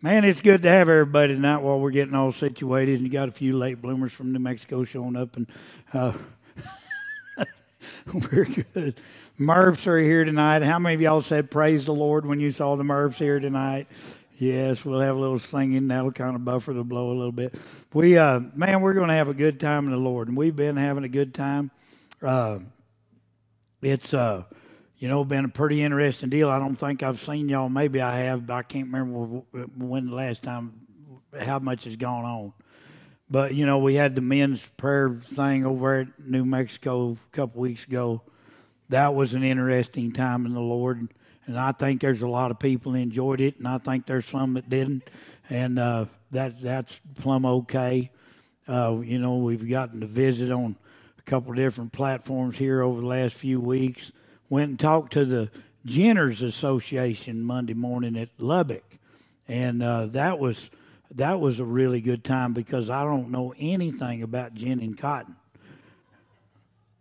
Man, it's good to have everybody tonight while we're getting all situated. And you got a few late bloomers from New Mexico showing up, and uh, we're good. Murphs are here tonight. How many of y'all said praise the Lord when you saw the Murphs here tonight? Yes, we'll have a little singing. That'll kind of buffer the blow a little bit. We, uh, man, we're going to have a good time in the Lord, and we've been having a good time. Uh, it's, uh, you know, been a pretty interesting deal. I don't think I've seen y'all. Maybe I have, but I can't remember when the last time, how much has gone on. But you know, we had the men's prayer thing over at New Mexico a couple weeks ago. That was an interesting time in the Lord and I think there's a lot of people enjoyed it, and I think there's some that didn't, and uh, that that's plumb okay. Uh, you know, we've gotten to visit on a couple different platforms here over the last few weeks. Went and talked to the Ginners Association Monday morning at Lubbock, and uh, that was that was a really good time because I don't know anything about gin and cotton.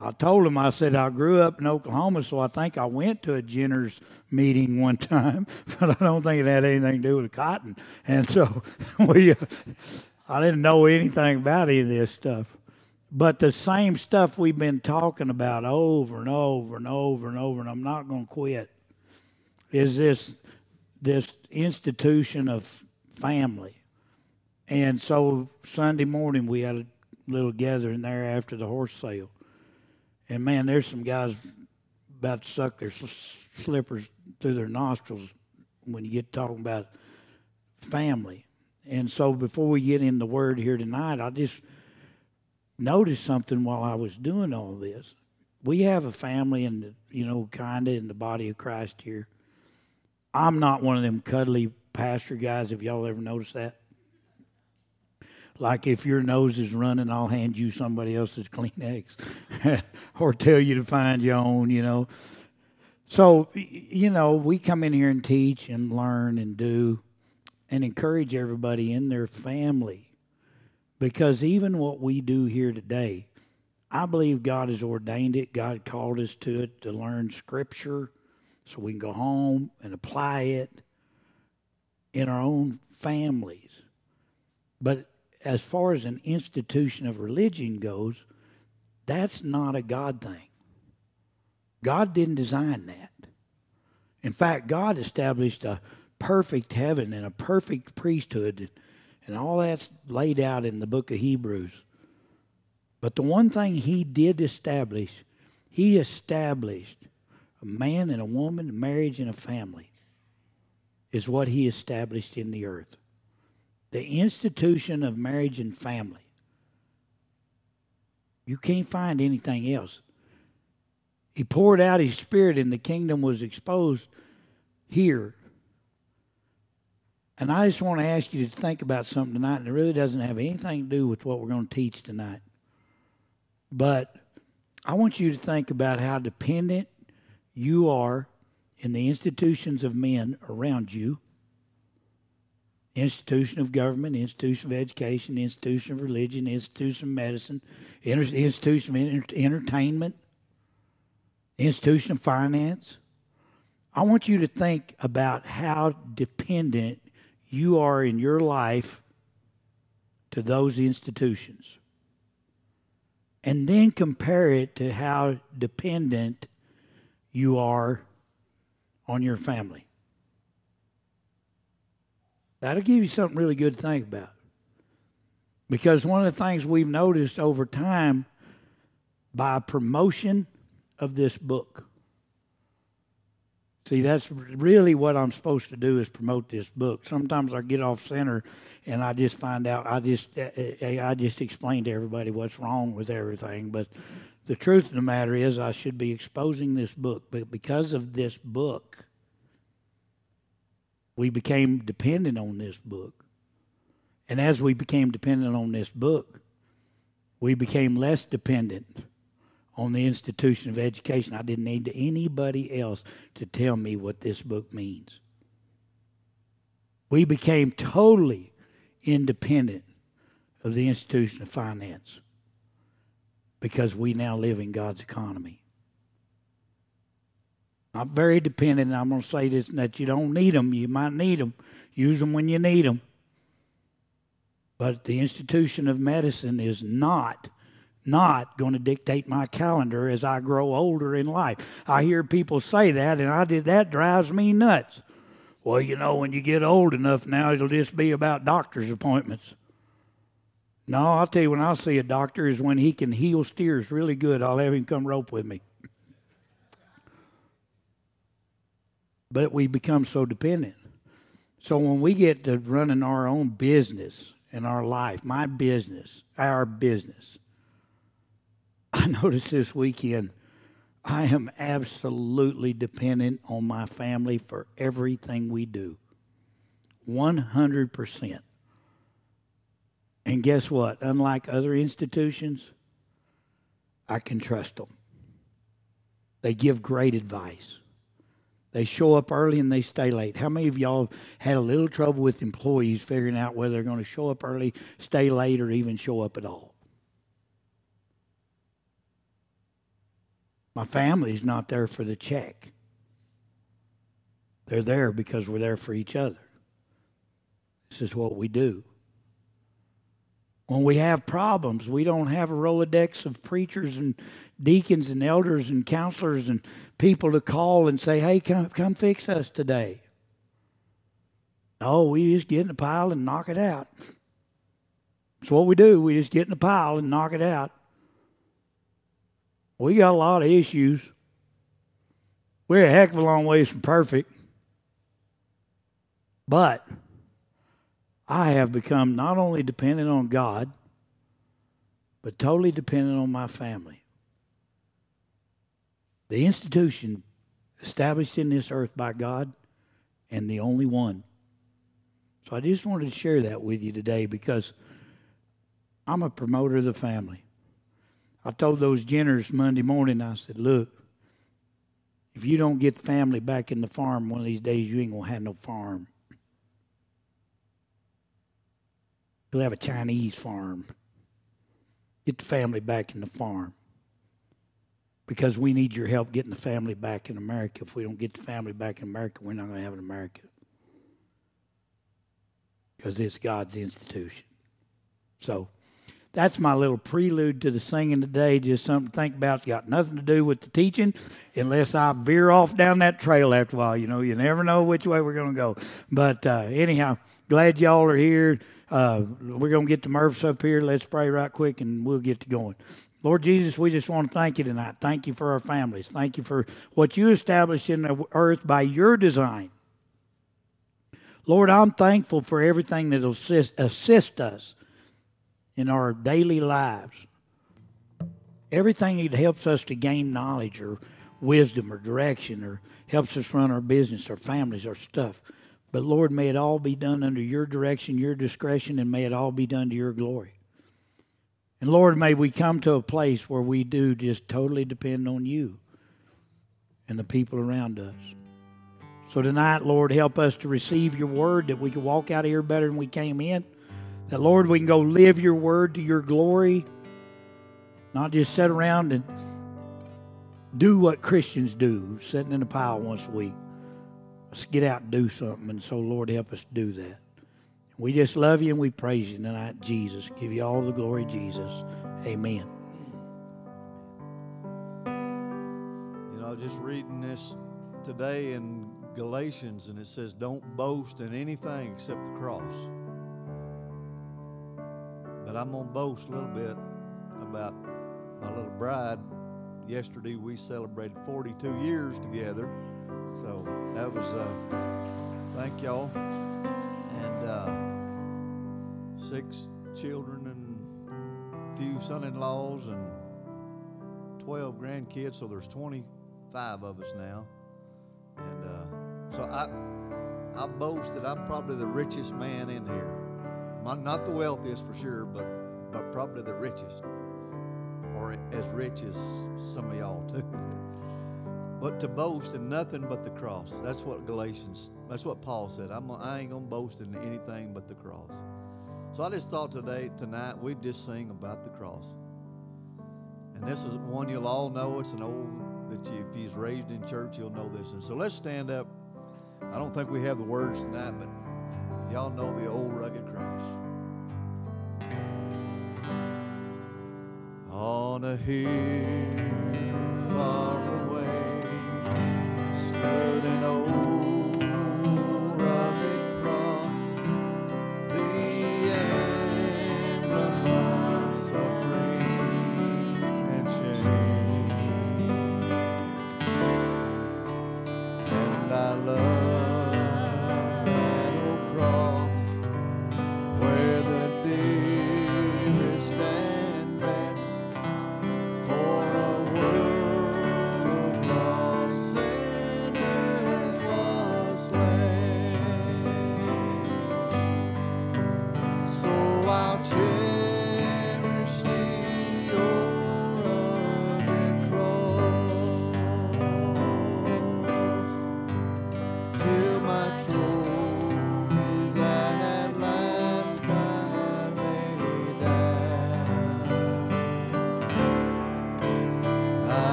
I told him, I said, I grew up in Oklahoma, so I think I went to a Ginner's meeting one time, but I don't think it had anything to do with cotton. And so we, uh, I didn't know anything about any of this stuff. But the same stuff we've been talking about over and over and over and over, and I'm not going to quit, is this, this institution of family. And so Sunday morning we had a little gathering there after the horse sale and man, there's some guys about to suck their slippers through their nostrils when you get talking about family. And so before we get in the word here tonight, I just noticed something while I was doing all this. We have a family and you know, kinda in the body of Christ here. I'm not one of them cuddly pastor guys. Have y'all ever noticed that? like if your nose is running, I'll hand you somebody else's Kleenex or tell you to find your own, you know. So, you know, we come in here and teach and learn and do and encourage everybody in their family because even what we do here today, I believe God has ordained it. God called us to it to learn Scripture so we can go home and apply it in our own families. But as far as an institution of religion goes, that's not a God thing. God didn't design that. In fact, God established a perfect heaven and a perfect priesthood, and all that's laid out in the book of Hebrews. But the one thing He did establish, He established a man and a woman, marriage and a family, is what He established in the earth the institution of marriage and family. You can't find anything else. He poured out his spirit and the kingdom was exposed here. And I just want to ask you to think about something tonight, and it really doesn't have anything to do with what we're going to teach tonight. But I want you to think about how dependent you are in the institutions of men around you institution of government, institution of education, institution of religion, institution of medicine, institution of entertainment, institution of finance. I want you to think about how dependent you are in your life to those institutions. And then compare it to how dependent you are on your family. That'll give you something really good to think about. Because one of the things we've noticed over time by promotion of this book. See, that's really what I'm supposed to do is promote this book. Sometimes I get off center and I just find out I just uh, uh, uh, I just explain to everybody what's wrong with everything, but the truth of the matter is I should be exposing this book, but because of this book, we became dependent on this book. And as we became dependent on this book, we became less dependent on the institution of education. I didn't need anybody else to tell me what this book means. We became totally independent of the institution of finance because we now live in God's economy. I'm very dependent. I'm going to say this that you don't need them. You might need them. Use them when you need them. But the institution of medicine is not not going to dictate my calendar as I grow older in life. I hear people say that, and I did that drives me nuts. Well, you know, when you get old enough now, it'll just be about doctor's appointments. No, I'll tell you, when I'll see a doctor is when he can heal steers really good. I'll have him come rope with me. But we become so dependent. So when we get to running our own business in our life, my business, our business, I noticed this weekend I am absolutely dependent on my family for everything we do. 100%. And guess what? Unlike other institutions, I can trust them. They give great advice. They show up early and they stay late. How many of y'all had a little trouble with employees figuring out whether they're going to show up early, stay late, or even show up at all? My family's not there for the check. They're there because we're there for each other. This is what we do. When we have problems, we don't have a Rolodex of preachers and deacons and elders and counselors and people to call and say, hey, come, come fix us today. No, we just get in the pile and knock it out. That's what we do. We just get in the pile and knock it out. We got a lot of issues. We're a heck of a long ways from perfect. But I have become not only dependent on God, but totally dependent on my family. The institution established in this earth by God and the only one. So I just wanted to share that with you today because I'm a promoter of the family. I told those Ginners Monday morning, I said, look, if you don't get the family back in the farm one of these days, you ain't going to have no farm. You'll have a Chinese farm. Get the family back in the farm. Because we need your help getting the family back in America. If we don't get the family back in America, we're not going to have an America. Because it's God's institution. So, that's my little prelude to the singing today. Just something to think about. It's got nothing to do with the teaching, unless I veer off down that trail after a while. You know, you never know which way we're going to go. But uh, anyhow, glad y'all are here. Uh, we're going to get the Murphs up here. Let's pray right quick, and we'll get to going. Lord Jesus, we just want to thank you tonight. Thank you for our families. Thank you for what you established in the earth by your design. Lord, I'm thankful for everything that will assist, assist us in our daily lives. Everything that helps us to gain knowledge or wisdom or direction or helps us run our business, our families, our stuff. But Lord, may it all be done under your direction, your discretion, and may it all be done to your glory. And Lord, may we come to a place where we do just totally depend on you and the people around us. So tonight, Lord, help us to receive your word that we can walk out of here better than we came in. That, Lord, we can go live your word to your glory, not just sit around and do what Christians do, sitting in a pile once a week. Let's get out and do something. And so, Lord, help us do that. We just love you and we praise you tonight, Jesus. Give you all the glory, Jesus. Amen. You know, just reading this today in Galatians, and it says, Don't boast in anything except the cross. But I'm going to boast a little bit about my little bride. Yesterday we celebrated 42 years together. So that was, uh, thank y'all. And uh, six children and a few son in laws and 12 grandkids. So there's 25 of us now. And uh, so I, I boast that I'm probably the richest man in here not the wealthiest for sure, but, but probably the richest, or as rich as some of y'all too. but to boast in nothing but the cross. That's what Galatians, that's what Paul said. I'm, I ain't going to boast in anything but the cross. So I just thought today, tonight, we'd just sing about the cross. And this is one you'll all know. It's an old that you, if he's raised in church, you'll know this. And so let's stand up. I don't think we have the words tonight, but Y'all know the old rugged cross. On a hill far away stood an old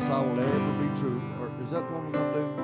else I will ever be true. Or is that the one we're going to do?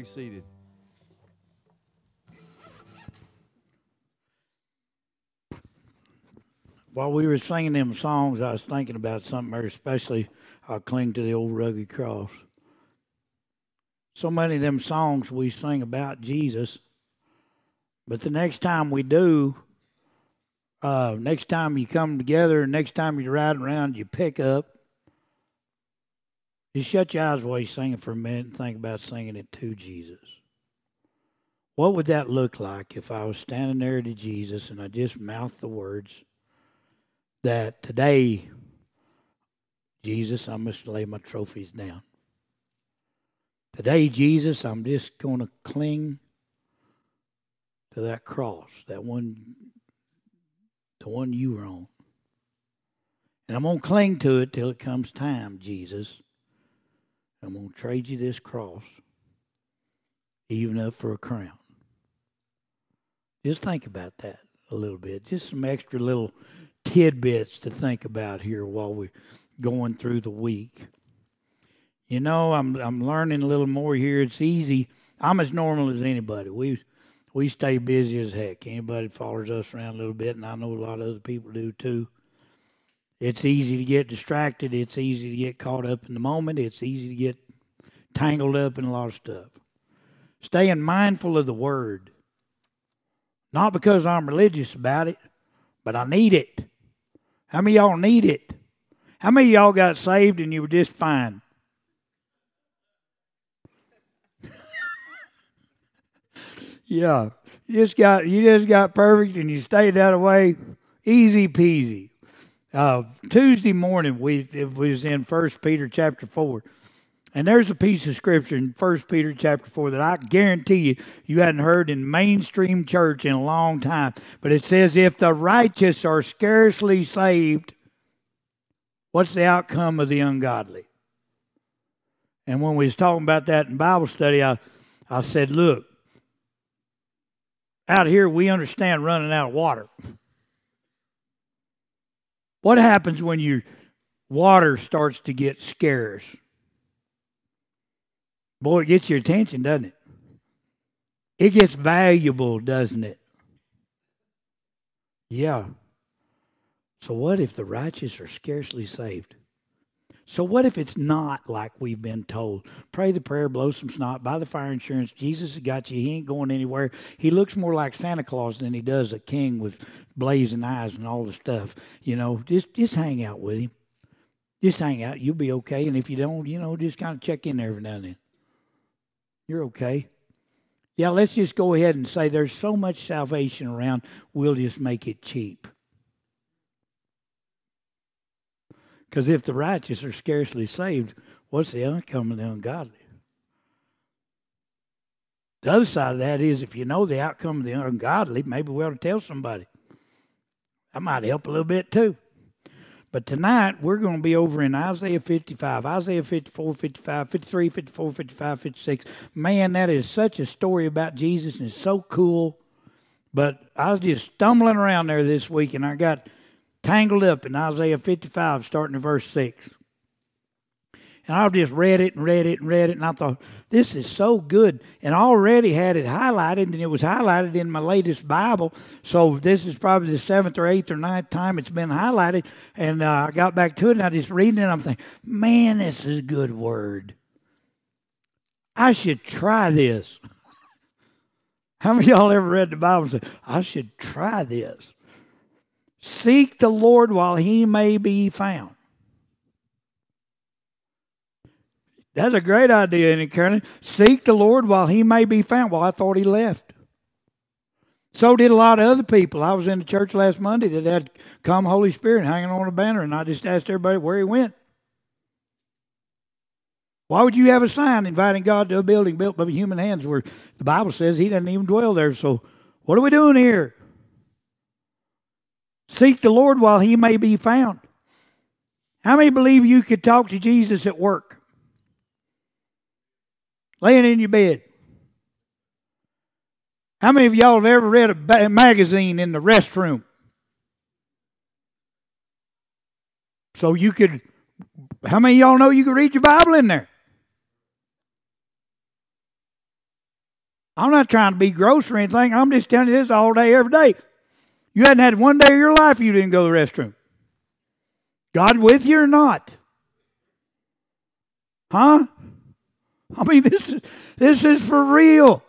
Be seated. While we were singing them songs, I was thinking about something, especially I cling to the old rugged cross. So many of them songs we sing about Jesus, but the next time we do, uh, next time you come together, next time you're riding around, you pick up. Just shut your eyes while you're singing for a minute and think about singing it to Jesus. What would that look like if I was standing there to Jesus and I just mouthed the words? that today, Jesus, I must lay my trophies down. Today, Jesus, I'm just going to cling to that cross, that one, the one you were on. And I'm going to cling to it till it comes time, Jesus. I'm going to trade you this cross, even up for a crown. Just think about that a little bit. Just some extra little tidbits to think about here while we're going through the week. You know, I'm I'm learning a little more here. It's easy. I'm as normal as anybody. We we stay busy as heck. Anybody follows us around a little bit, and I know a lot of other people do too. It's easy to get distracted. It's easy to get caught up in the moment. It's easy to get tangled up in a lot of stuff. Staying mindful of the word. Not because I'm religious about it, but I need it. How many of y'all need it? How many of y'all got saved and you were just fine? yeah. You just got you just got perfect and you stayed that way. Easy peasy. Uh, Tuesday morning we it was in First Peter chapter four. And there's a piece of scripture in First Peter chapter four that I guarantee you you hadn't heard in mainstream church in a long time. But it says, "If the righteous are scarcely saved, what's the outcome of the ungodly?" And when we was talking about that in Bible study, I I said, "Look, out here we understand running out of water. What happens when your water starts to get scarce?" Boy, it gets your attention, doesn't it? It gets valuable, doesn't it? Yeah. So, what if the righteous are scarcely saved? So, what if it's not like we've been told? Pray the prayer, blow some snot, buy the fire insurance. Jesus has got you. He ain't going anywhere. He looks more like Santa Claus than he does a king with blazing eyes and all the stuff. You know, just just hang out with him. Just hang out. You'll be okay. And if you don't, you know, just kind of check in every now and then. You're okay. Yeah, let's just go ahead and say there's so much salvation around, we'll just make it cheap. Because if the righteous are scarcely saved, what's the outcome of the ungodly? The other side of that is if you know the outcome of the ungodly, maybe we ought to tell somebody. That might help a little bit too. But tonight we're going to be over in Isaiah 55, Isaiah 54, 55, 53, 54, 55, 56. Man, that is such a story about Jesus and it's so cool. But I was just stumbling around there this week and I got tangled up in Isaiah 55, starting in verse 6. And I just read it and read it and read it, and I thought, this is so good. And I already had it highlighted, and it was highlighted in my latest Bible. So this is probably the seventh or eighth or ninth time it's been highlighted. And uh, I got back to it, and I just reading it, and I'm thinking, man, this is a good word. I should try this. How many y'all ever read the Bible and said, I should try this? Seek the Lord while he may be found. That's a great idea, isn't it? Seek the Lord while he may be found. Well, I thought he left. So did a lot of other people. I was in the church last Monday that had come Holy Spirit hanging on a banner, and I just asked everybody where he went. Why would you have a sign inviting God to a building built by human hands where the Bible says he doesn't even dwell there? So what are we doing here? Seek the Lord while he may be found. How many believe you could talk to Jesus at work? Laying in your bed. How many of y'all have ever read a magazine in the restroom? So you could, how many y'all know you could read your Bible in there? I'm not trying to be gross or anything. I'm just telling you this all day, every day. You hadn't had one day of your life you didn't go to the restroom. God with you or not? Huh? I mean, this is, this is for real.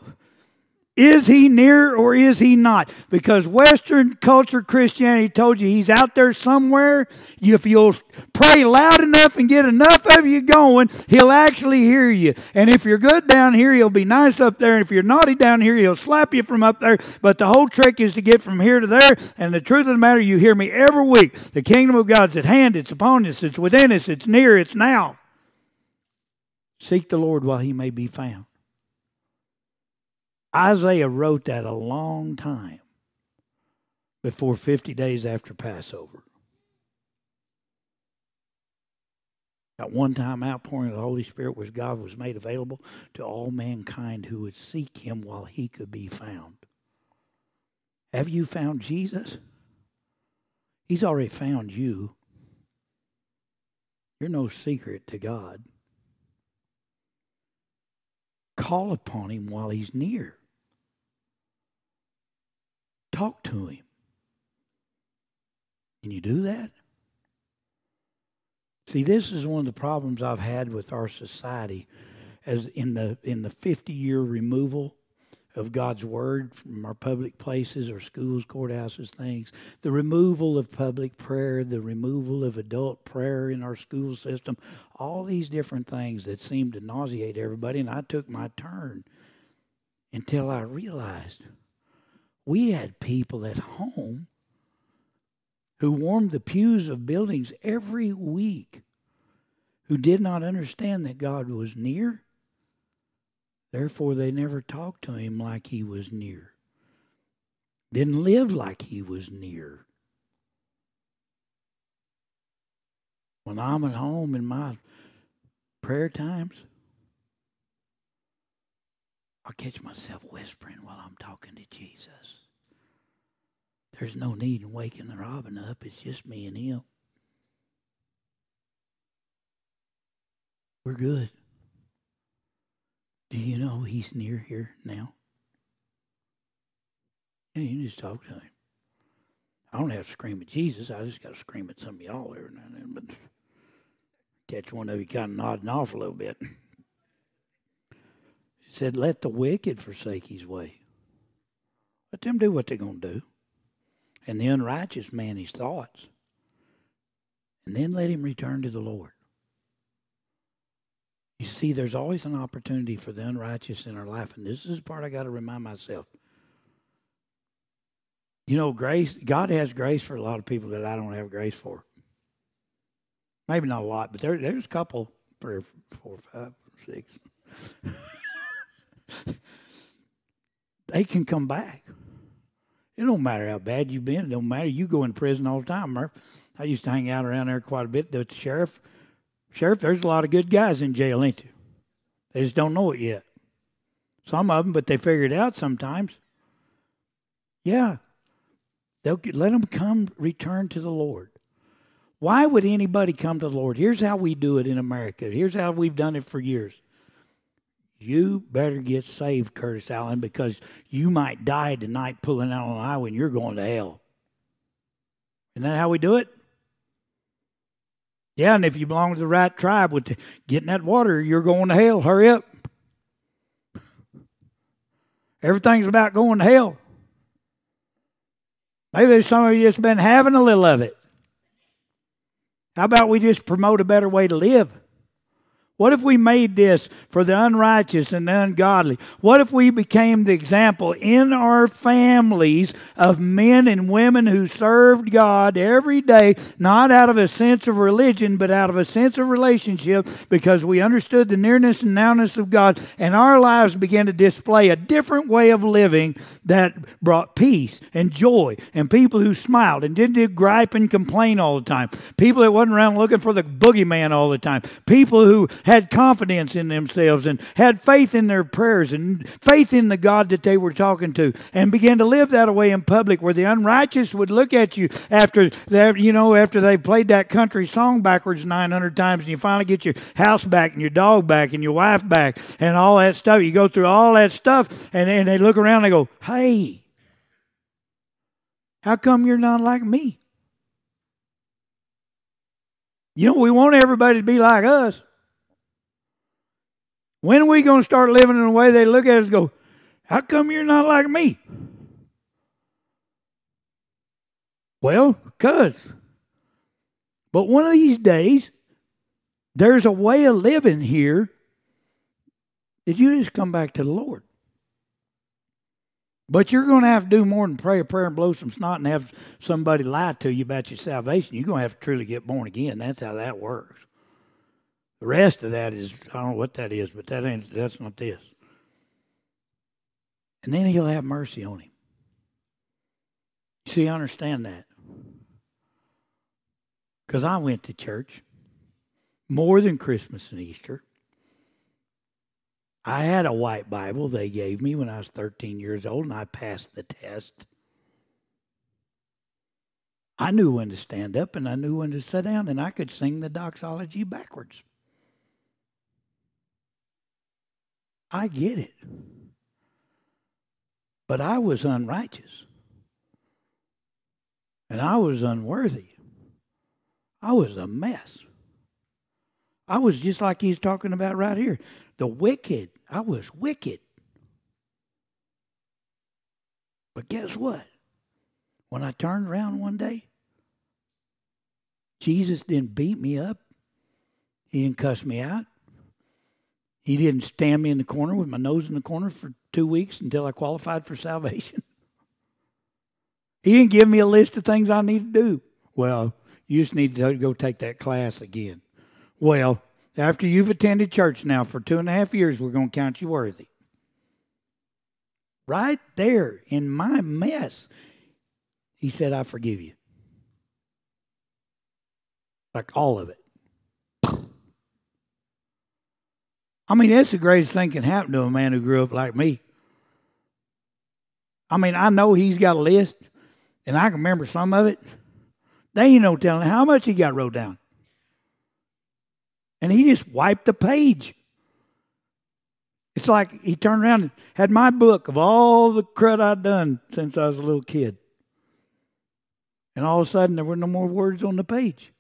Is he near or is he not? Because Western culture Christianity told you he's out there somewhere. If you'll pray loud enough and get enough of you going, he'll actually hear you. And if you're good down here, he'll be nice up there. And if you're naughty down here, he'll slap you from up there. But the whole trick is to get from here to there. And the truth of the matter, you hear me every week. The kingdom of God's at hand, it's upon us, it's within us, it's near, it's now. Seek the Lord while he may be found. Isaiah wrote that a long time before 50 days after Passover. That one time, outpouring of the Holy Spirit was God was made available to all mankind who would seek him while he could be found. Have you found Jesus? He's already found you. You're no secret to God. Call upon him while he's near. Talk to him. Can you do that? See, this is one of the problems I've had with our society as in the in the 50 year removal of God's word from our public places our schools, courthouses, things, the removal of public prayer, the removal of adult prayer in our school system, all these different things that seem to nauseate everybody. And I took my turn until I realized we had people at home who warmed the pews of buildings every week who did not understand that God was near. Therefore, they never talked to him like he was near, didn't live like he was near. When I'm at home in my prayer times, I catch myself whispering while I'm talking to Jesus. There's no need in waking the Robin up. It's just me and him. We're good. Do you know he's near here now? Yeah, you just talk to him. I don't have to scream at Jesus. I just got to scream at some of y'all every now and then. But catch one of you kind of nodding off a little bit. He said, Let the wicked forsake his way. Let them do what they're going to do. And the unrighteous man his thoughts. And then let him return to the Lord. You see, there's always an opportunity for the unrighteous in our life. And this is the part I got to remind myself. You know, grace, God has grace for a lot of people that I don't have grace for. Maybe not a lot, but there, there's a couple, three, four, five, six. they can come back. It don't matter how bad you've been. It don't matter. You go in prison all the time, Murph. I used to hang out around there quite a bit. The sheriff, sheriff, there's a lot of good guys in jail, ain't there? They just don't know it yet. Some of them, but they figure it out sometimes. Yeah, they'll let them come return to the Lord. Why would anybody come to the Lord? Here's how we do it in America. Here's how we've done it for years. You better get saved, Curtis Allen, because you might die tonight pulling out on the highway and you're going to hell. Isn't that how we do it? Yeah, and if you belong to the right tribe with getting that water, you're going to hell. Hurry up. Everything's about going to hell. Maybe some of you just been having a little of it. How about we just promote a better way to live? What if we made this for the unrighteous and the ungodly? What if we became the example in our families of men and women who served God every day, not out of a sense of religion, but out of a sense of relationship because we understood the nearness and nowness of God, and our lives began to display a different way of living that brought peace and joy, and people who smiled and didn't gripe and complain all the time, people that wasn't around looking for the boogeyman all the time, people who had confidence in themselves and had faith in their prayers and faith in the God that they were talking to and began to live that way in public where the unrighteous would look at you after that, you know, after they've played that country song backwards 900 times and you finally get your house back and your dog back and your wife back and all that stuff. You go through all that stuff and, and they look around and they go, hey, how come you're not like me? You know, we want everybody to be like us. When are we going to start living in a way they look at us go, How come you're not like me? Well, because. But one of these days, there's a way of living here that you just come back to the Lord. But you're going to have to do more than pray a prayer and blow some snot and have somebody lie to you about your salvation. You're going to have to truly get born again. That's how that works. The rest of that is I don't know what that is, but that ain't that's not this. And then he'll have mercy on him. See, I understand that. Because I went to church more than Christmas and Easter. I had a white Bible they gave me when I was 13 years old, and I passed the test. I knew when to stand up and I knew when to sit down, and I could sing the doxology backwards. I get it. But I was unrighteous. And I was unworthy. I was a mess. I was just like he's talking about right here. The wicked. I was wicked. But guess what? When I turned around one day, Jesus didn't beat me up. He didn't cuss me out. He didn't stand me in the corner with my nose in the corner for two weeks until I qualified for salvation. he didn't give me a list of things I need to do. Well, you just need to go take that class again. Well, after you've attended church now for two and a half years, we're going to count you worthy. Right there in my mess, he said, I forgive you. Like all of it. I mean, that's the greatest thing can happen to a man who grew up like me. I mean, I know he's got a list, and I can remember some of it. They ain't no telling how much he got wrote down. And he just wiped the page. It's like he turned around and had my book of all the crud I'd done since I was a little kid. And all of a sudden, there were no more words on the page.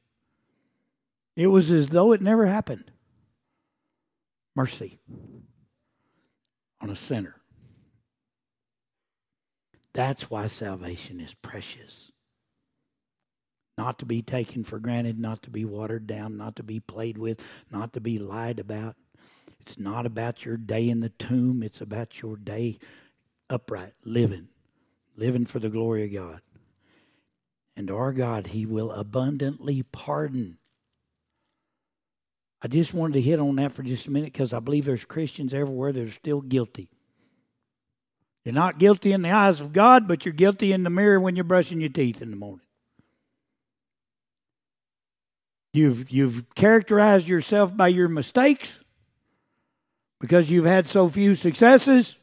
It was as though it never happened. Mercy on a sinner. That's why salvation is precious. Not to be taken for granted, not to be watered down, not to be played with, not to be lied about. It's not about your day in the tomb, it's about your day upright, living, living for the glory of God. And our God, He will abundantly pardon. I just wanted to hit on that for just a minute because I believe there's Christians everywhere that are still guilty. You're not guilty in the eyes of God, but you're guilty in the mirror when you're brushing your teeth in the morning. You've, you've characterized yourself by your mistakes because you've had so few successes,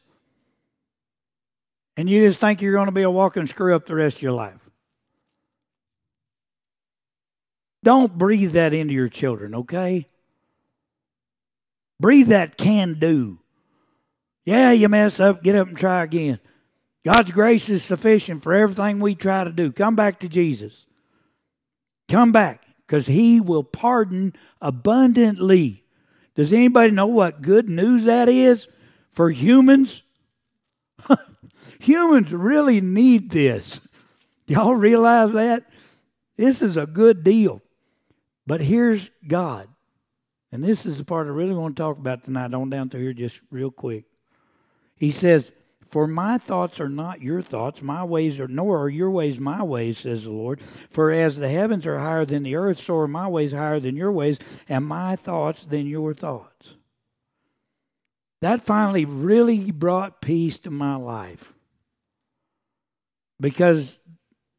and you just think you're going to be a walking screw up the rest of your life. Don't breathe that into your children, okay? Breathe that can do. Yeah, you mess up, get up and try again. God's grace is sufficient for everything we try to do. Come back to Jesus. Come back because He will pardon abundantly. Does anybody know what good news that is for humans? humans really need this. Y'all realize that? This is a good deal. But here's God. And this is the part I really want to talk about tonight. On down through here just real quick. He says, For my thoughts are not your thoughts, my ways are nor are your ways my ways, says the Lord. For as the heavens are higher than the earth, so are my ways higher than your ways, and my thoughts than your thoughts. That finally really brought peace to my life. Because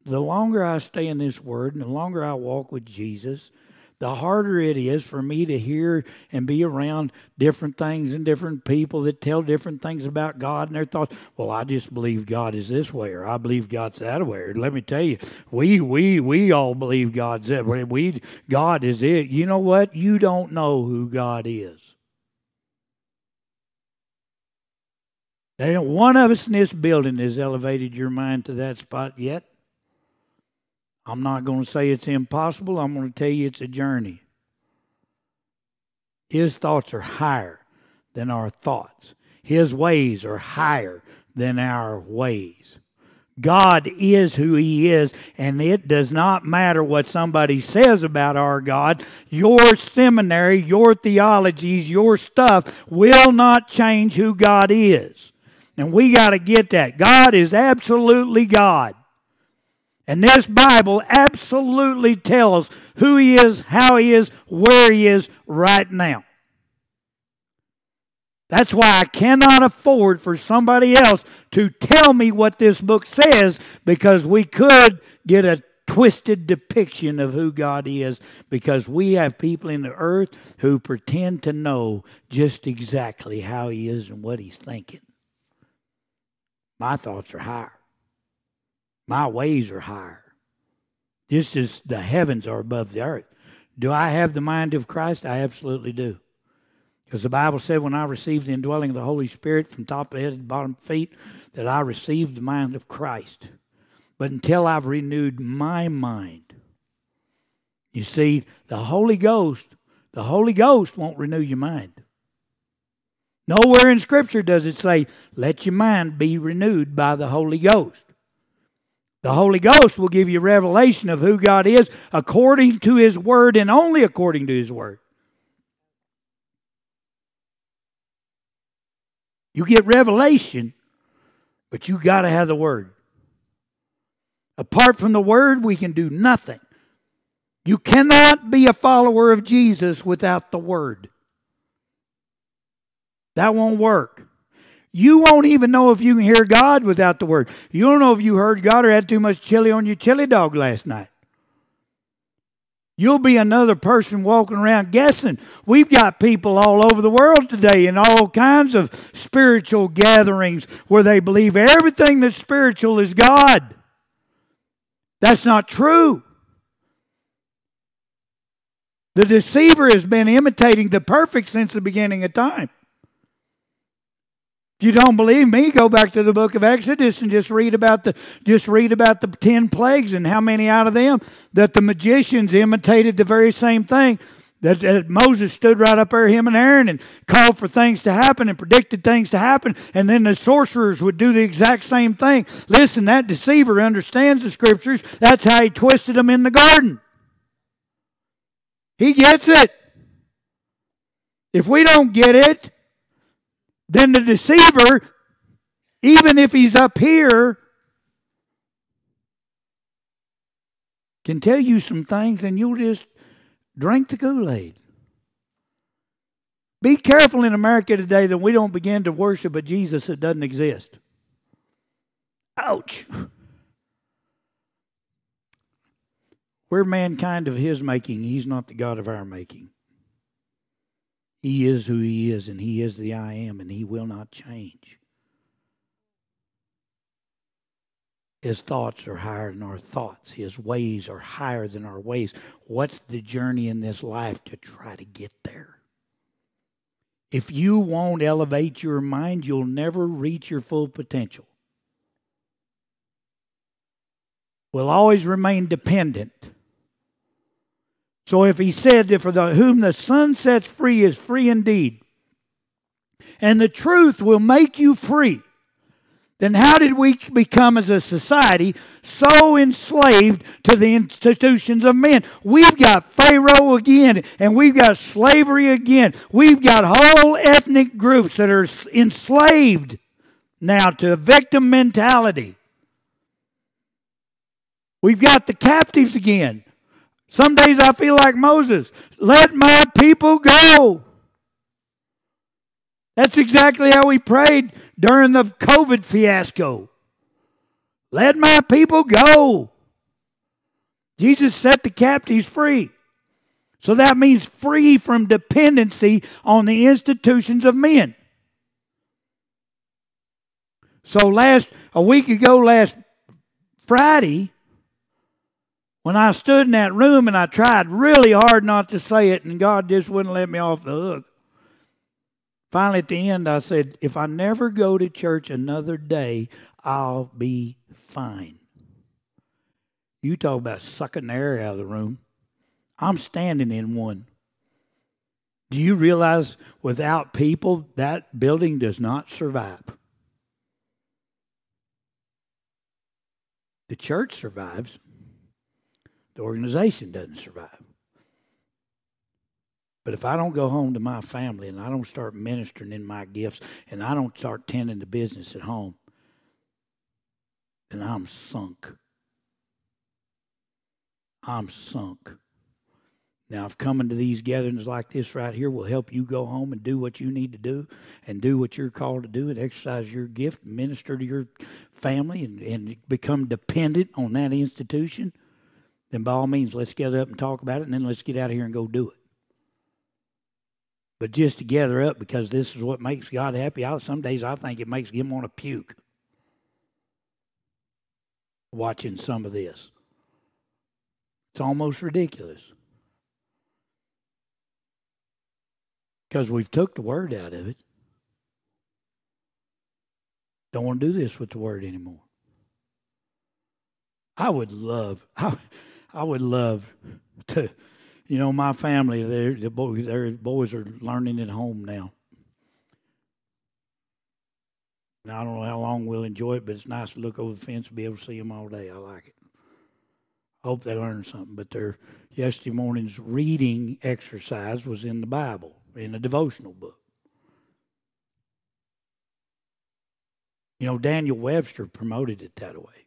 the longer I stay in this word and the longer I walk with Jesus, the harder it is for me to hear and be around different things and different people that tell different things about God and their thoughts. Well, I just believe God is this way, or I believe God's that way. let me tell you, we we we all believe God's that way. We God is it. You know what? You don't know who God is. There ain't one of us in this building has elevated your mind to that spot yet. I'm not going to say it's impossible. I'm going to tell you it's a journey. His thoughts are higher than our thoughts, His ways are higher than our ways. God is who He is, and it does not matter what somebody says about our God. Your seminary, your theologies, your stuff will not change who God is. And we got to get that. God is absolutely God. And this Bible absolutely tells who he is, how he is, where he is right now. That's why I cannot afford for somebody else to tell me what this book says because we could get a twisted depiction of who God is because we have people in the earth who pretend to know just exactly how he is and what he's thinking. My thoughts are higher. My ways are higher. Just as the heavens are above the earth. Do I have the mind of Christ? I absolutely do. Because the Bible said when I received the indwelling of the Holy Spirit from top of head to bottom feet, that I received the mind of Christ. But until I've renewed my mind, you see, the Holy Ghost, the Holy Ghost won't renew your mind. Nowhere in Scripture does it say, let your mind be renewed by the Holy Ghost. The Holy Ghost will give you revelation of who God is according to His Word and only according to His Word. You get revelation, but you got to have the Word. Apart from the Word, we can do nothing. You cannot be a follower of Jesus without the Word. That won't work. You won't even know if you can hear God without the word. You don't know if you heard God or had too much chili on your chili dog last night. You'll be another person walking around guessing. We've got people all over the world today in all kinds of spiritual gatherings where they believe everything that's spiritual is God. That's not true. The deceiver has been imitating the perfect since the beginning of time. If you don't believe me, go back to the book of Exodus and just read about the just read about the ten plagues and how many out of them that the magicians imitated the very same thing. That, that, Moses stood right up there, him and Aaron, and called for things to happen and predicted things to happen, and then the sorcerers would do the exact same thing. Listen, that deceiver understands the scriptures. That's how he twisted them in the garden. He gets it. If we don't get it, then the deceiver, even if he's up here, can tell you some things and you'll just drink the Kool Aid. Be careful in America today that we don't begin to worship a Jesus that doesn't exist. Ouch. We're mankind of his making. He's not the God of our making. He is who He is, and He is the I am, and He will not change. His thoughts are higher than our thoughts. His ways are higher than our ways. What's the journey in this life to try to get there? If you won't elevate your mind, you'll never reach your full potential. We'll always remain dependent. So if he said that for the, whom the Son sets free is free indeed, and the truth will make you free, then how did we become as a society so enslaved to the institutions of men? We've got Pharaoh again, and we've got slavery again. We've got whole ethnic groups that are enslaved now to a victim mentality. We've got the captives again. Some days I feel like Moses. Let my people go. That's exactly how we prayed during the COVID fiasco. Let my people go. Jesus set the captives free. So that means free from dependency on the institutions of men. So last a week ago last Friday, when I stood in that room and I tried really hard not to say it, and God just wouldn't let me off the hook. Finally, at the end, I said, If I never go to church another day, I'll be fine. You talk about sucking the air out of the room. I'm standing in one. Do you realize without people, that building does not survive? The church survives the organization doesn't survive. But if I don't go home to my family and I don't start ministering in my gifts and I don't start tending the business at home, then I'm sunk. I'm sunk. Now, if coming to these gatherings like this right here will help you go home and do what you need to do and do what you're called to do and exercise your gift, minister to your family and, and become dependent on that institution, then by all means, let's gather up and talk about it, and then let's get out of here and go do it. But just to gather up because this is what makes God happy, I, some days I think it makes him want to puke watching some of this. It's almost ridiculous. Because we've took the word out of it. Don't want to do this with the word anymore. I would love, I, I would love to, you know, my family, their the boys, their boys are learning at home now. I don't know how long we'll enjoy it, but it's nice to look over the fence and be able to see them all day. I like it. I hope they learn something. But their yesterday morning's reading exercise was in the Bible, in a devotional book. You know, Daniel Webster promoted it that way.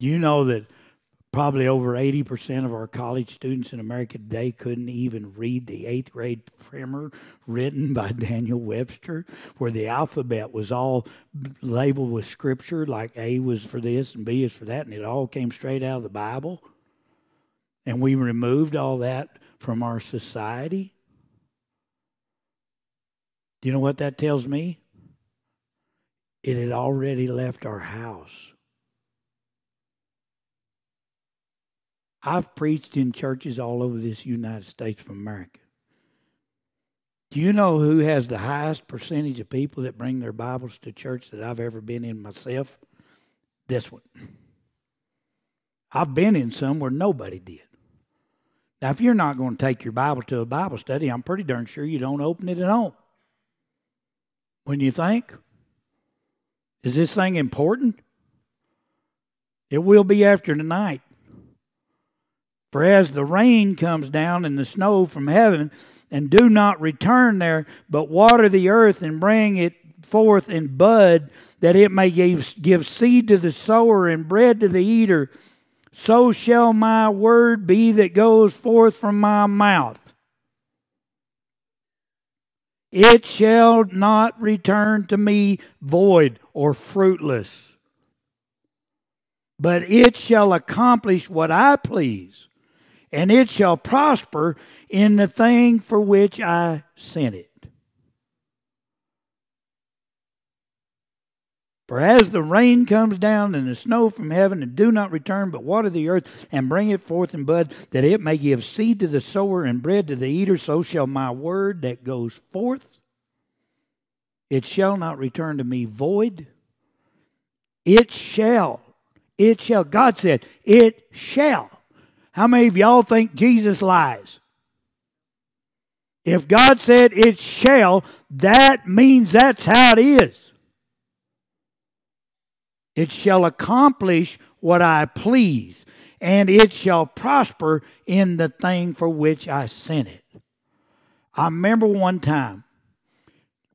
You know that Probably over 80% of our college students in America today couldn't even read the eighth grade primer written by Daniel Webster, where the alphabet was all labeled with scripture, like A was for this and B is for that, and it all came straight out of the Bible. And we removed all that from our society. Do you know what that tells me? It had already left our house. I've preached in churches all over this United States of America. Do you know who has the highest percentage of people that bring their Bibles to church that I've ever been in myself? This one. I've been in some where nobody did. Now, if you're not going to take your Bible to a Bible study, I'm pretty darn sure you don't open it at home. When you think, is this thing important? It will be after tonight. For as the rain comes down and the snow from heaven, and do not return there, but water the earth and bring it forth in bud, that it may give, give seed to the sower and bread to the eater, so shall my word be that goes forth from my mouth. It shall not return to me void or fruitless, but it shall accomplish what I please and it shall prosper in the thing for which I sent it. For as the rain comes down and the snow from heaven and do not return, but water the earth and bring it forth in bud, that it may give seed to the sower and bread to the eater, so shall my word that goes forth. It shall not return to me void. It shall. It shall. God said, it shall how many of y'all think Jesus lies? If God said it shall, that means that's how it is. It shall accomplish what I please, and it shall prosper in the thing for which I sent it. I remember one time,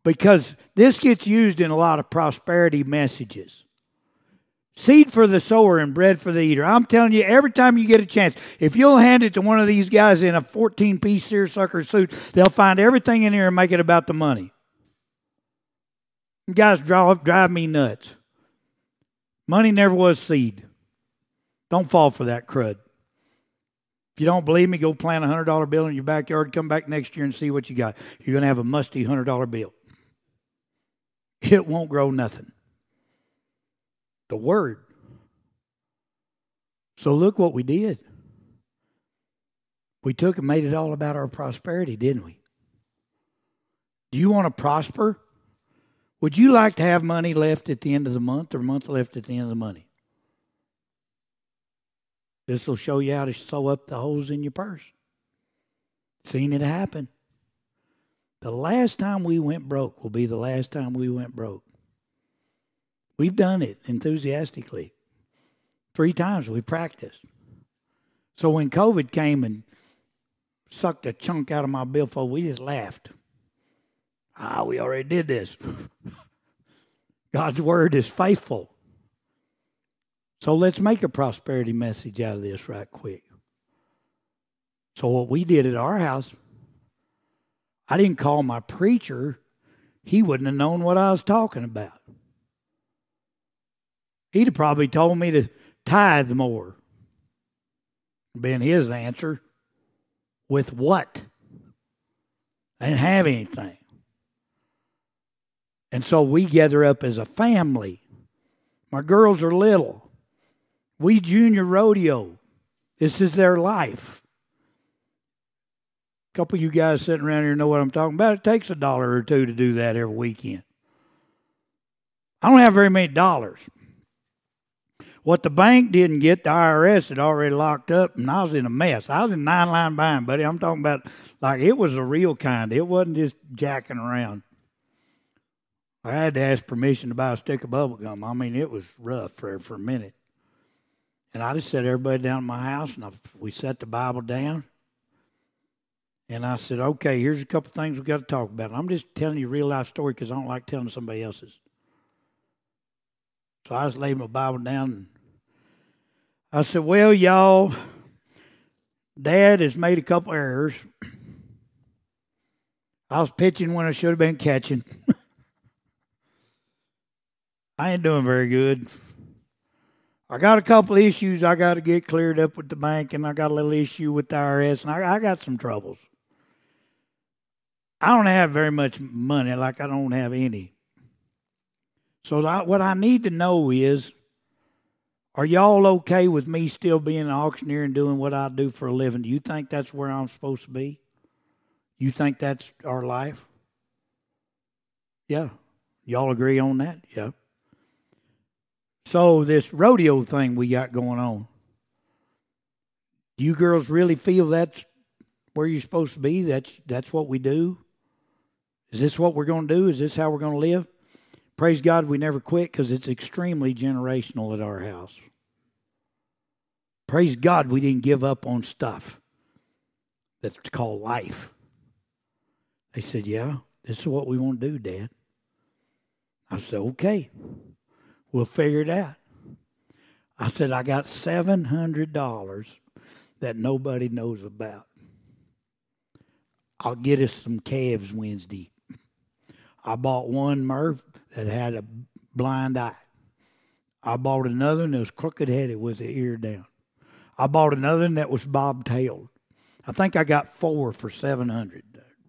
because this gets used in a lot of prosperity messages. Seed for the sower and bread for the eater. I'm telling you, every time you get a chance, if you'll hand it to one of these guys in a 14 piece seersucker suit, they'll find everything in here and make it about the money. guys drive, drive me nuts. Money never was seed. Don't fall for that crud. If you don't believe me, go plant a $100 bill in your backyard, come back next year and see what you got. You're going to have a musty $100 bill. It won't grow nothing the Word. So look what we did. We took and made it all about our prosperity, didn't we? Do you want to prosper? Would you like to have money left at the end of the month or month left at the end of the money? This will show you how to sew up the holes in your purse. Seen it happen. The last time we went broke will be the last time we went broke. We've done it enthusiastically. Three times we practiced. So when COVID came and sucked a chunk out of my billfold, we just laughed. Ah, we already did this. God's word is faithful. So let's make a prosperity message out of this right quick. So, what we did at our house, I didn't call my preacher. He wouldn't have known what I was talking about. He'd have probably told me to tithe more. Been his answer. With what? I didn't have anything. And so we gather up as a family. My girls are little. We junior rodeo. This is their life. A couple of you guys sitting around here know what I'm talking about. It takes a dollar or two to do that every weekend. I don't have very many dollars. What the bank didn't get, the IRS had already locked up, and I was in a mess. I was in nine line bind, buddy. I'm talking about like it was a real kind. It wasn't just jacking around. I had to ask permission to buy a stick of bubble gum. I mean, it was rough for for a minute. And I just set everybody down in my house, and I, we set the Bible down. And I said, okay, here's a couple things we've got to talk about. I'm just telling you a real life story because I don't like telling somebody else's. So I just laid my Bible down and I said, Well, y'all, Dad has made a couple errors. I was pitching when I should have been catching. I ain't doing very good. I got a couple issues I got to get cleared up with the bank, and I got a little issue with the IRS, and I, I got some troubles. I don't have very much money, like I don't have any. So what I need to know is are y'all okay with me still being an auctioneer and doing what I do for a living? Do you think that's where I'm supposed to be? You think that's our life? Yeah. Y'all agree on that? Yeah. So, this rodeo thing we got going on, do you girls really feel that's where you're supposed to be? That's, that's what we do? Is this what we're going to do? Is this how we're going to live? Praise God, we never quit because it's extremely generational at our house. Praise God, we didn't give up on stuff that's called life. They said, Yeah, this is what we want to do, Dad. I said, Okay, we'll figure it out. I said, I got $700 that nobody knows about. I'll get us some calves Wednesday. I bought one Murph that had a blind eye. I bought another one that was crooked headed with the ear down. I bought another one that was bobtailed. I think I got four for 700,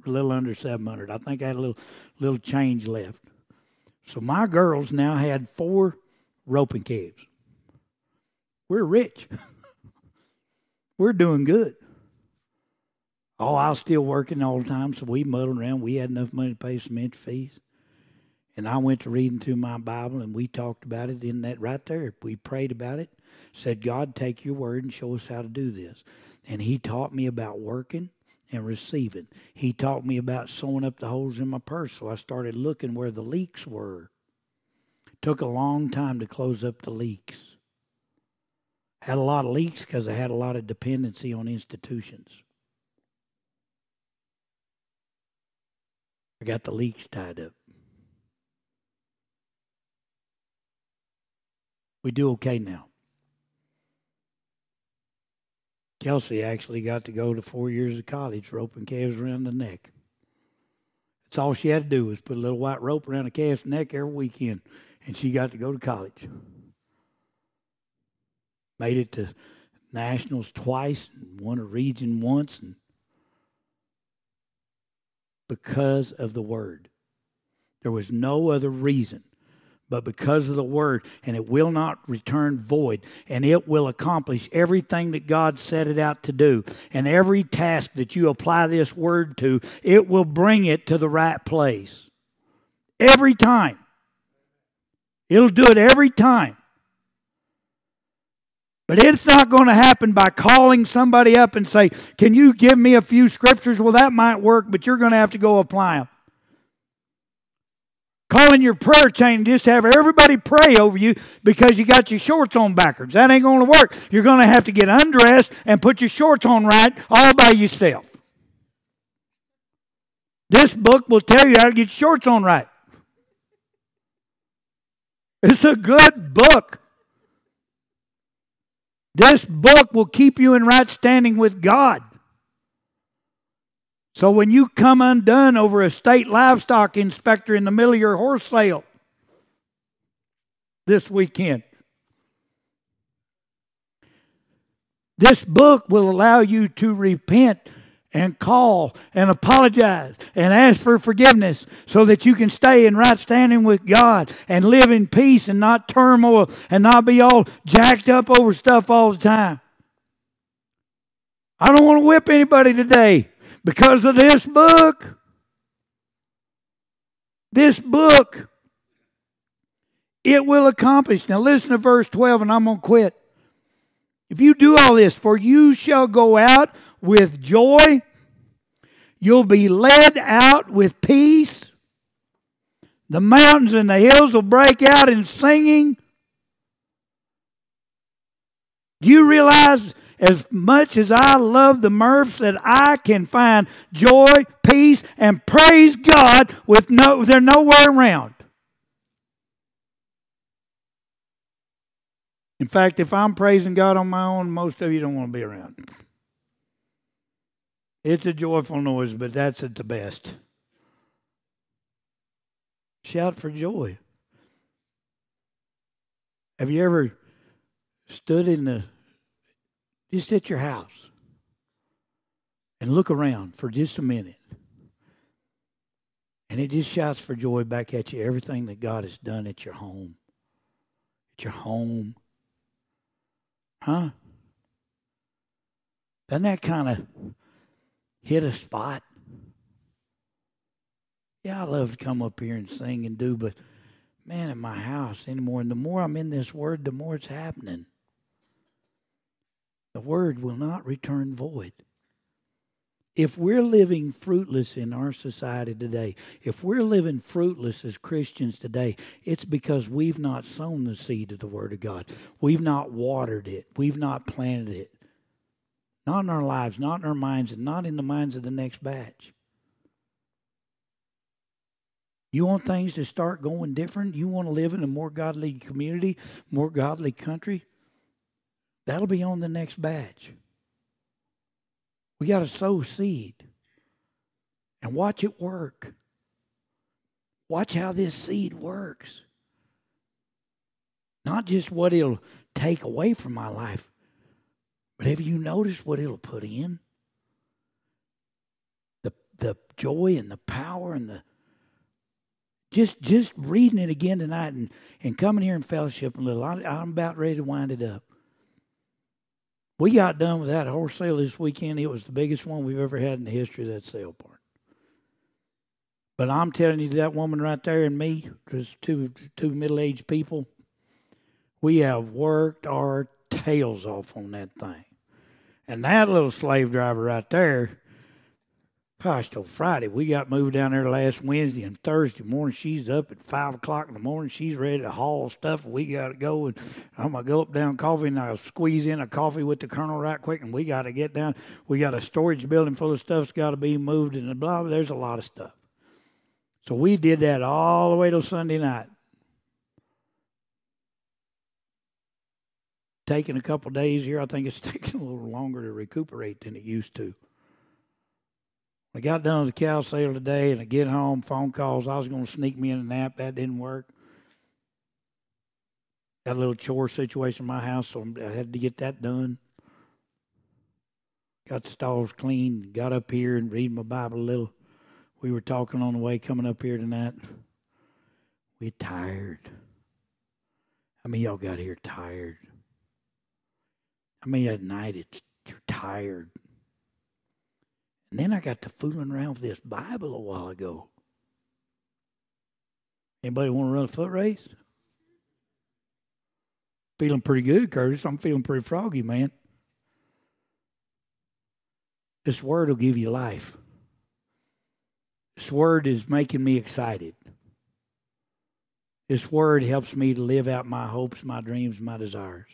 a little under 700. I think I had a little, little change left. So my girls now had four roping calves. We're rich. We're doing good. Oh, I was still working all the time, so we muddled around. We had enough money to pay some entry fees. And I went to reading through my Bible, and we talked about it in that right there. We prayed about it, said, God, take your word and show us how to do this. And He taught me about working and receiving. He taught me about sewing up the holes in my purse, so I started looking where the leaks were. Took a long time to close up the leaks. Had a lot of leaks because I had a lot of dependency on institutions. I got the leaks tied up. We do okay now. Kelsey actually got to go to four years of college roping calves around the neck. That's all she had to do was put a little white rope around a calf's neck every weekend, and she got to go to college. Made it to nationals twice, and won a region once, and because of the word. There was no other reason but because of the word, and it will not return void, and it will accomplish everything that God set it out to do. And every task that you apply this word to, it will bring it to the right place. Every time. It'll do it every time. But it's not going to happen by calling somebody up and say, Can you give me a few scriptures? Well, that might work, but you're going to have to go apply them. Calling your prayer chain just have everybody pray over you because you got your shorts on backwards. That ain't going to work. You're going to have to get undressed and put your shorts on right all by yourself. This book will tell you how to get shorts on right. It's a good book. This book will keep you in right standing with God. So when you come undone over a state livestock inspector in the middle of your horse sale this weekend, this book will allow you to repent and call and apologize and ask for forgiveness so that you can stay in right standing with God and live in peace and not turmoil and not be all jacked up over stuff all the time. I don't want to whip anybody today because of this book. This book, it will accomplish. Now, listen to verse 12, and I'm going to quit. If you do all this, for you shall go out with joy, you'll be led out with peace. The mountains and the hills will break out in singing. Do you realize as much as I love the Murphs, that I can find joy, peace, and praise God with no, they're nowhere around. In fact, if I'm praising God on my own, most of you don't want to be around. It's a joyful noise, but that's at the best. Shout for joy. Have you ever stood in the just at your house and look around for just a minute. And it just shouts for joy back at you everything that God has done at your home. At your home. Huh? Doesn't that kind of hit a spot? Yeah, I love to come up here and sing and do, but man, in my house anymore. And the more I'm in this word, the more it's happening. The word will not return void. If we're living fruitless in our society today, if we're living fruitless as Christians today, it's because we've not sown the seed of the Word of God. We've not watered it. We've not planted it. Not in our lives, not in our minds, and not in the minds of the next batch. You want things to start going different? You want to live in a more godly community, more godly country? That'll be on the next batch. We got to sow seed and watch it work. Watch how this seed works. Not just what it'll take away from my life, but have you noticed what it'll put in? The the joy and the power and the just just reading it again tonight and, and coming here and fellowship a little. I, I'm about ready to wind it up. We got done with that horse sale this weekend. It was the biggest one we've ever had in the history of that sale part. But I'm telling you, that woman right there and me, just two two middle aged people, we have worked our tails off on that thing. And that little slave driver right there, Gosh, till Friday. We got moved down there last Wednesday and Thursday morning. She's up at five o'clock in the morning. She's ready to haul stuff. We got to go and I'm gonna go up down coffee and I'll squeeze in a coffee with the colonel right quick. And we got to get down. We got a storage building full of stuff's got to be moved and blah. There's a lot of stuff. So we did that all the way till Sunday night. Taking a couple days here. I think it's taking a little longer to recuperate than it used to. I got done with the cow sale today, and I get home, phone calls. I was going to sneak me in a nap. That didn't work. Got a little chore situation in my house, so I had to get that done. Got the stalls cleaned, Got up here and read my Bible a little. We were talking on the way coming up here tonight. We're tired. I mean, y'all got here tired? I mean, at night it's you're tired. And then I got to fooling around with this Bible a while ago. Anybody want to run a foot race? Feeling pretty good, Curtis. I'm feeling pretty froggy, man. This word will give you life. This word is making me excited. This word helps me to live out my hopes, my dreams, my desires.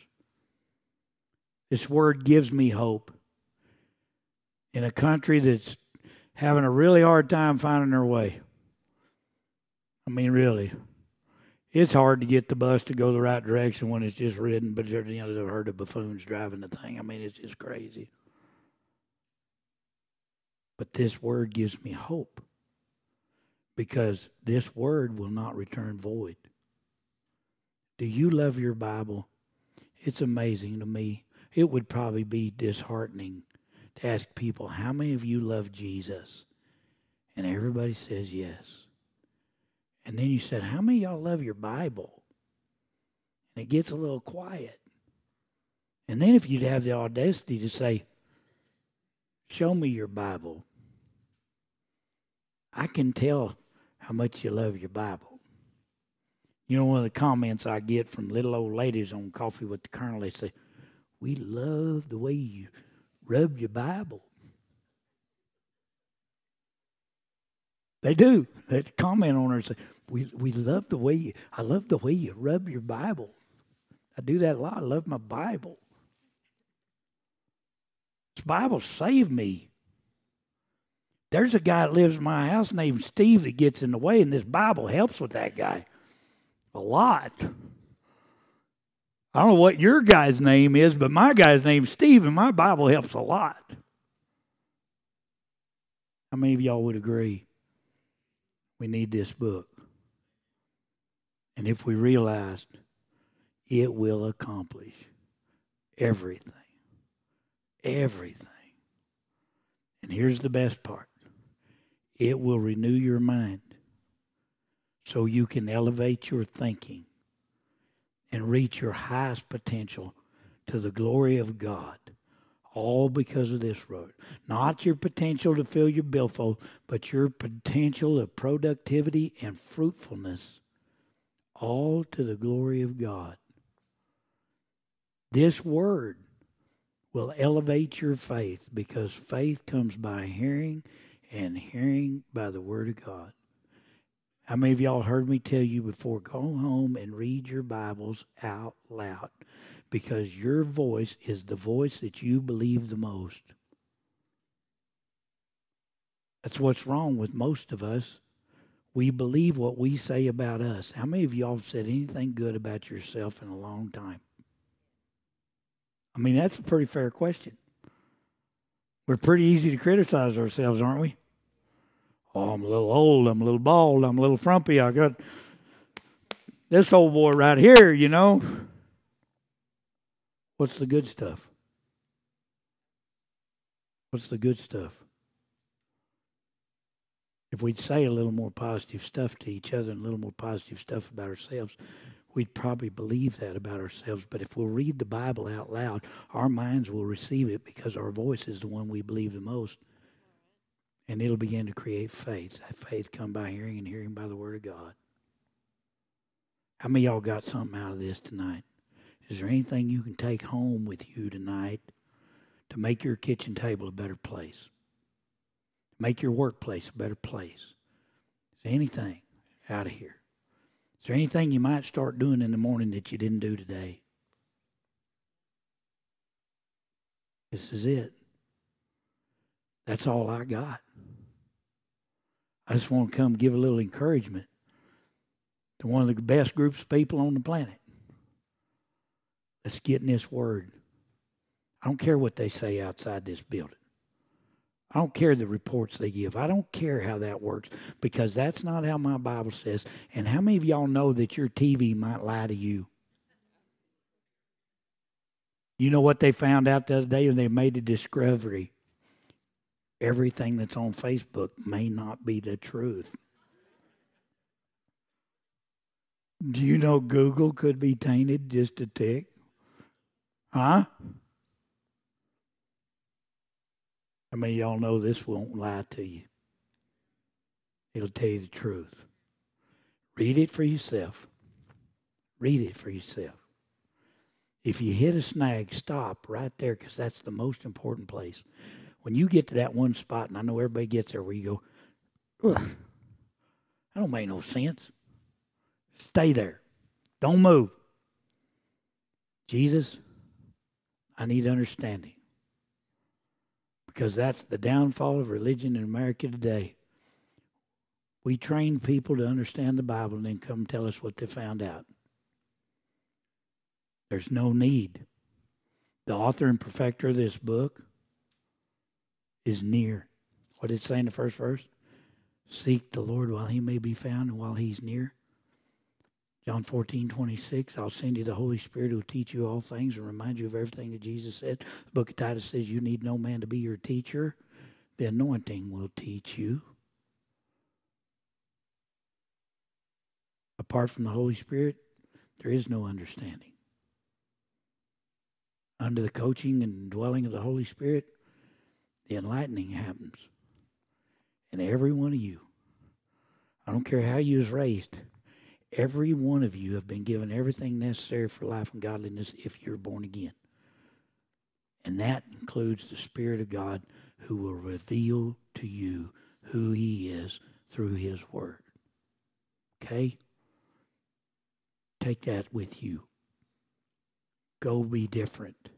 This word gives me hope in a country that's having a really hard time finding their way. I mean, really. It's hard to get the bus to go the right direction when it's just ridden, but you know, they've heard of buffoons driving the thing. I mean, it's just crazy. But this word gives me hope because this word will not return void. Do you love your Bible? It's amazing to me. It would probably be disheartening to ask people, how many of you love Jesus? And everybody says yes. And then you said, how many y'all love your Bible? And it gets a little quiet. And then if you'd have the audacity to say, show me your Bible, I can tell how much you love your Bible. You know, one of the comments I get from little old ladies on Coffee with the Colonel, they say, We love the way you rub your Bible. They do. They comment on her and say, we, we love the way you, I love the way you rub your Bible. I do that a lot. I love my Bible. This Bible saved me. There's a guy that lives in my house named Steve that gets in the way, and this Bible helps with that guy a lot. I don't know what your guy's name is, but my guy's name's Steve, and my Bible helps a lot. How many of y'all would agree? We need this book. And if we realized it will accomplish everything. Everything. And here's the best part it will renew your mind so you can elevate your thinking and reach your highest potential to the glory of God All because of this road. Not your potential to fill your billfold, but your potential of productivity and fruitfulness. All to the glory of God. This word will elevate your faith because faith comes by hearing and hearing by the word of God. How many of y'all heard me tell you before? Go home and read your Bibles out loud because your voice is the voice that you believe the most. That's what's wrong with most of us. We believe what we say about us. How many of y'all have said anything good about yourself in a long time? I mean, that's a pretty fair question. We're pretty easy to criticize ourselves, aren't we? Oh, I'm a little old. I'm a little bald. I'm a little frumpy. I got this old boy right here, you know. What's the good stuff? What's the good stuff? If we'd say a little more positive stuff to each other and a little more positive stuff about ourselves, we'd probably believe that about ourselves. But if we'll read the Bible out loud, our minds will receive it because our voice is the one we believe the most and it'll begin to create faith. That faith come by hearing and hearing by the word of God. How many y'all got something out of this tonight? Is there anything you can take home with you tonight to make your kitchen table a better place? Make your workplace a better place? Is there anything out of here? Is there anything you might start doing in the morning that you didn't do today? This is it. That's all I got. I just want to come give a little encouragement to one of the best groups of people on the planet. Let's get in this word. I don't care what they say outside this building. I don't care the reports they give. I don't care how that works because that's not how my Bible says. And how many of y'all know that your TV might lie to you? You know what they found out the other day when they made a discovery? Everything that's on Facebook may not be the truth. Do you know Google could be tainted just a tick? Huh? I mean, y'all know this won't lie to you. It'll tell you the truth. Read it for yourself. Read it for yourself. If you hit a snag, stop right there because that's the most important place when you get to that one spot, and I know everybody gets there where you go, Ugh, that don't make no sense. Stay there. Don't move. Jesus, I need understanding. Because that's the downfall of religion in America today. We train people to understand the Bible and then come tell us what they found out. There's no need. The author and perfecter of this book is near. What did it say in the first verse? Seek the Lord while he may be found and while he's near. John 14, 26, I'll send you the Holy Spirit who will teach you all things and remind you of everything that Jesus said. The book of Titus says you need no man to be your teacher. The anointing will teach you. Apart from the Holy Spirit, there is no understanding. Under the coaching and dwelling of the Holy Spirit, enlightening happens. And every one of you, I don't care how you was raised, every one of you have been given everything necessary for life and godliness if you're born again. And that includes the Spirit of God who will reveal to you who He is through His Word. Okay? Take that with you. Go be different.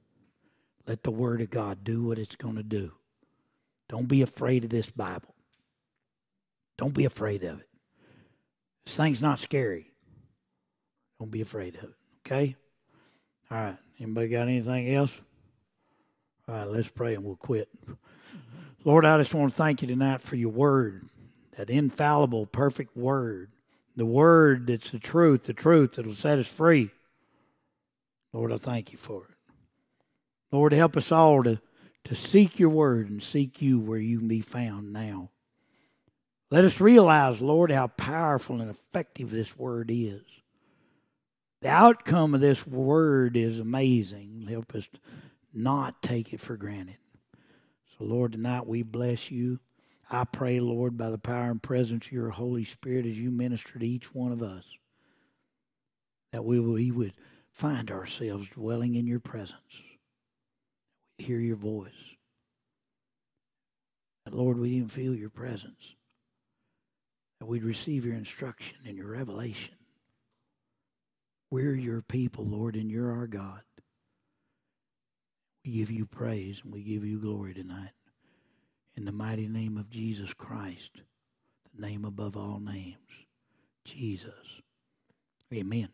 Let the Word of God do what it's going to do. Don't be afraid of this Bible. Don't be afraid of it. This thing's not scary. Don't be afraid of it. Okay? All right. Anybody got anything else? All right, let's pray and we'll quit. Lord, I just want to thank you tonight for your word, that infallible, perfect word, the word that's the truth, the truth that'll set us free. Lord, I thank you for it. Lord, help us all to to seek your word and seek you where you can be found now. Let us realize, Lord, how powerful and effective this word is. The outcome of this word is amazing. Help us not take it for granted. So, Lord, tonight we bless you. I pray, Lord, by the power and presence of your Holy Spirit as you minister to each one of us, that we, would find ourselves dwelling in your presence. We'd hear your voice. Lord, we even feel your presence. That we'd receive your instruction and your revelation. We're your people, Lord, and you're our God. We give you praise and we give you glory tonight. In the mighty name of Jesus Christ, the name above all names, Jesus. Amen.